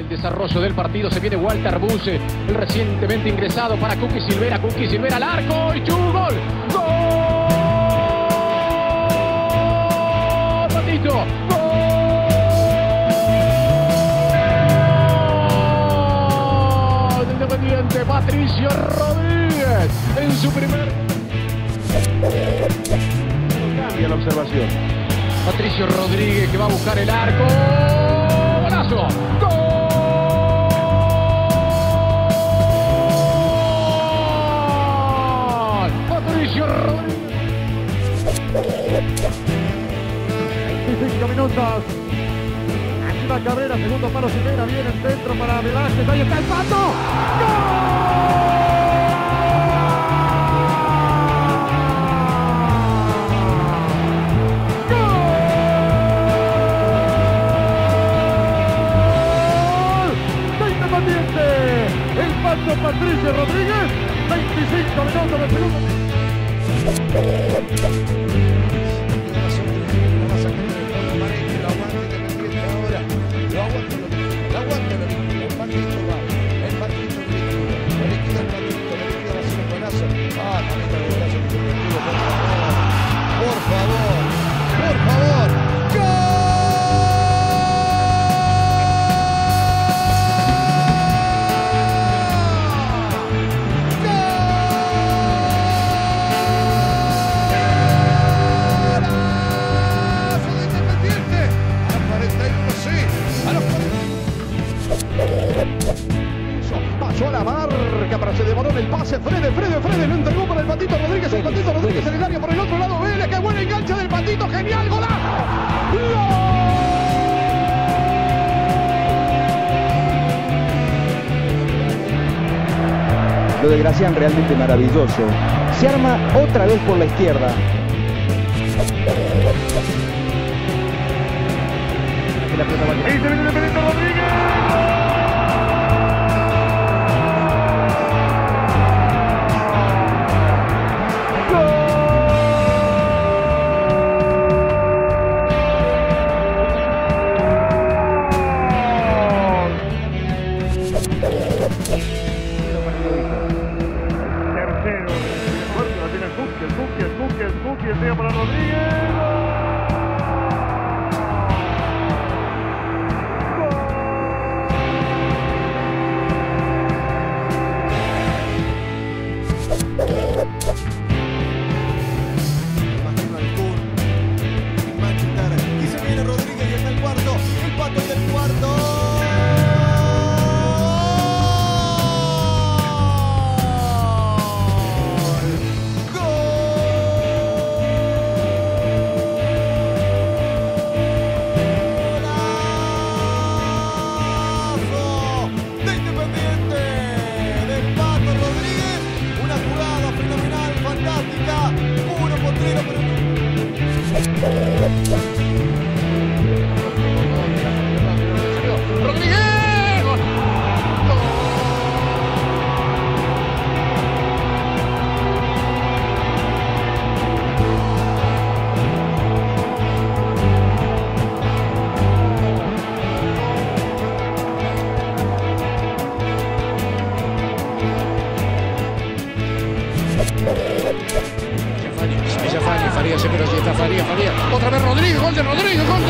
el desarrollo del partido se viene Walter Buse, el recientemente ingresado para Cookie Silvera. Cookie Silvera al arco y chu, gol. Patito. ¡Gol! Independiente Patricio Rodríguez en su primer. Cambia la observación. Patricio Rodríguez que va a buscar el arco. ¡Golazo! ¡Gol! 25 minutos. Aquí va Cabrera, segundo palo Silvera, viene el centro para Velázquez, ahí está el pato. ¡Gol! El pato Patricio Rodríguez, 25 minutos de segundo. El pase. Frede, Frede, Frede. Lo entregó para el Patito Rodríguez. El Patito Rodríguez en el área por el otro lado. Vélez, qué buen enganche del Patito. Genial, golazo. Lo de Gracián realmente maravilloso. Se arma otra vez por la izquierda. Ahí se viene Rodríguez. El cuarto, Faría, Faría, Faría, se pero si está Faría, Faría. Otra vez Rodríguez, gol de Rodríguez, gol de